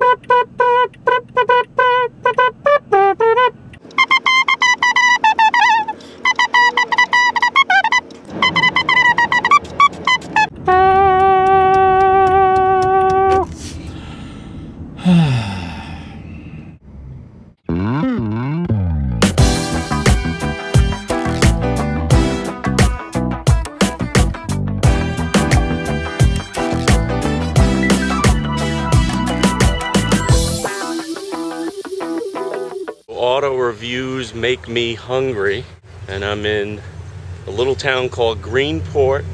Thank you. Make me hungry, and I'm in a little town called Greenport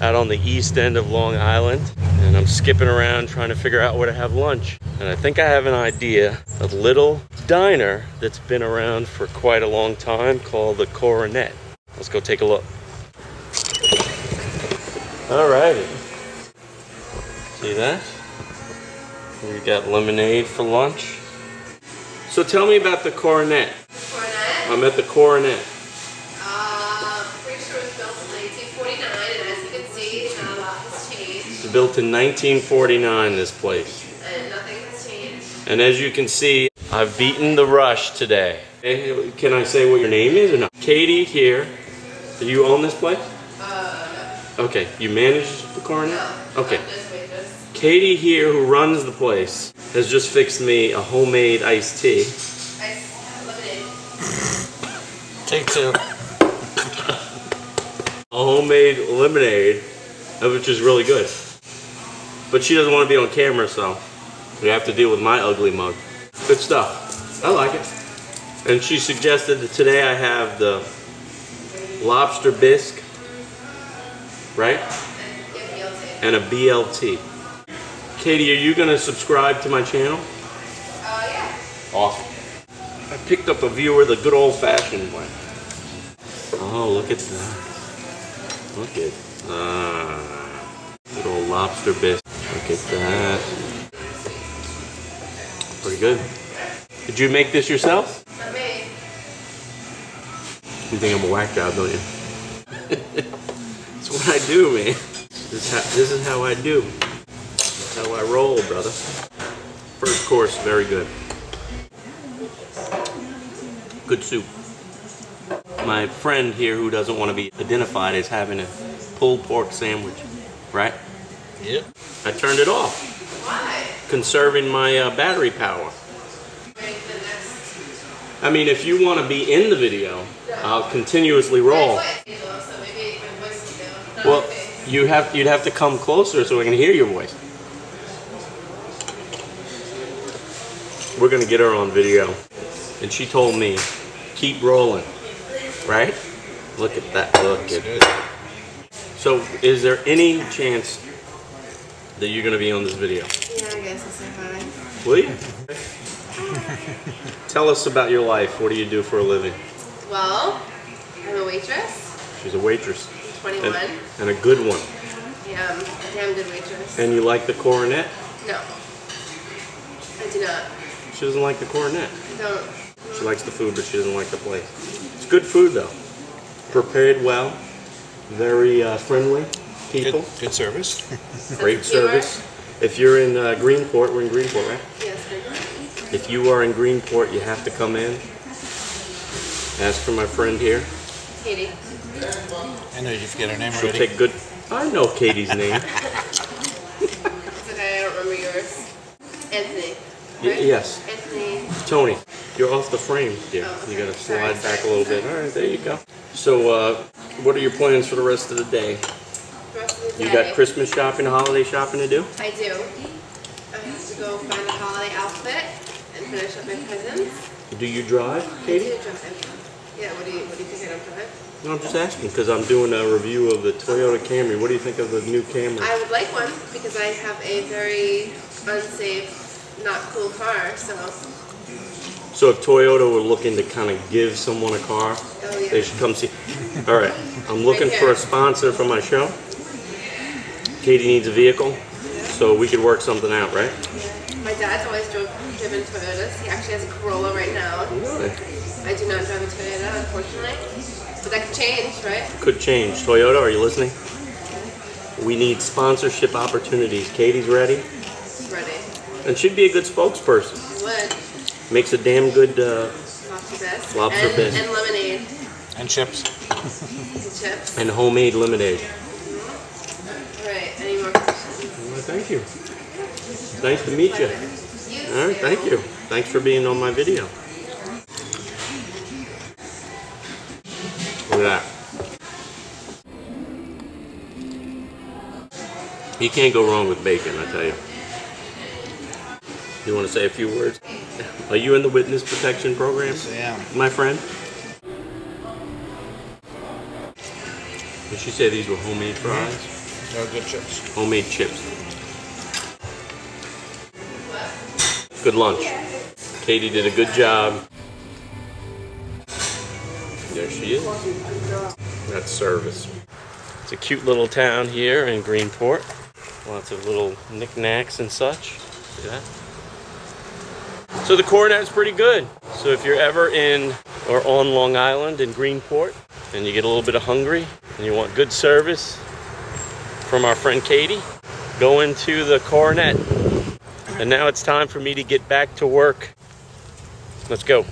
out on the east end of Long Island. And I'm skipping around trying to figure out where to have lunch. And I think I have an idea a little diner that's been around for quite a long time called the Coronet. Let's go take a look. Alrighty. See that? We got lemonade for lunch. So tell me about the Coronet. I'm at the Coronet. Uh, pretty sure it was built in 1949, and as you can see, not a lot has changed, It's built in 1949, this place. and nothing has changed. And as you can see, I've beaten the rush today. Can I say what your name is or not? Katie here. Do you own this place? Uh, no. Okay, you manage the. Coronet? No. Okay. Katie here, who runs the place, has just fixed me a homemade iced tea. Ice lemonade. Take two. A homemade lemonade, uh, which is really good. But she doesn't want to be on camera, so we have to deal with my ugly mug. Good stuff. I like it. And she suggested that today I have the lobster bisque, right? And And a BLT. Katie, are you going to subscribe to my channel? Uh, yeah. Awesome. I picked up a viewer the good old fashioned way. Oh, look at that. Look at that. Good old lobster bisque. Look at that. Pretty good. Did you make this yourself? Not me. You think I'm a whack job, don't you? That's what I do, man. This is how, this is how I do. That's how I roll, brother. First course, very good. Good soup. My friend here who doesn't want to be identified is having a pulled pork sandwich, right? Yep. I turned it off, Why? conserving my uh, battery power. Wait for the next. I mean, if you want to be in the video, I'll continuously roll. My voice, though, so maybe my voice will go. Not Well, you have you'd have to come closer so I can hear your voice. We're gonna get her on video, and she told me, keep rolling, right? Look at that. Look at that. So, is there any chance that you're gonna be on this video? Yeah, I guess I'll say hi. Will you? Tell us about your life. What do you do for a living? Well, I'm a waitress. She's a waitress, 21. and, and a good one. Yeah, I'm a damn good waitress. And you like the coronet? no. I do not. She doesn't like the coronet. I don't. She likes the food, but she doesn't like the place. It's good food though. Prepared well, very uh, friendly people, Good, good service. great Sense of humor. service. If you're in uh, Greenport, we're in Greenport, right? Yes, good. If you are in Greenport, you have to come in. Ask for my friend here. Katie. I know you forget her name She'll already. take good. I know Katie's name. It's okay, I don't remember yours. Anthony. Y- right? yes, Anthony. Tony. You're off the frame, dear. Oh, You gotta sorry, slide back a sorry, little bit. All right, there you go. So, uh, what are your plans for the rest of the day? Of the You day. got Christmas shopping, holiday shopping to do? I do. I have to go find a holiday outfit and finish up my presents. Do you drive, I Katie? do drive. Yeah, what do you what do you think I don't drive? No, I'm just asking because I'm doing a review of the Toyota Camry. What do you think of the new Camry? I would like one because I have a very unsafe, not cool car, so So if Toyota were looking to kind of give someone a car, oh yeah. they should come see. All right, I'm looking Right for a sponsor for my show. Katie needs a vehicle, so we could work something out, right? My dad's always drove, driven Toyotas. He actually has a Corolla right now. Really? I do not drive a Toyota, unfortunately. But that could change, right? Could change. Toyota, are you listening? We need sponsorship opportunities. Katie's ready. She's ready. And she'd be a good spokesperson. Would. Makes a damn good uh, Lobster bisque. Lobster and, bisque. And lemonade. And chips. And chips. and homemade lemonade. Alright, any more questions? Well, thank you. Nice to meet you. You All right, too. thank you. Thanks for being on my video. Look at that. You can't go wrong with bacon, I tell you. You want to say a few words? Are you in the witness protection program, Yes, I am. my friend? Did she say these were homemade mm-hmm. fries? No good chips. Homemade chips. Good lunch. Katie did a good job. There she is. That's service. It's a cute little town here in Greenport. Lots of little knickknacks and such. See that? So the Coronet's pretty good. So if you're ever in or on Long Island in Greenport and you get a little bit of hungry and you want good service, from our friend Katie, go into the coronet. And now it's time for me to get back to work. Let's go.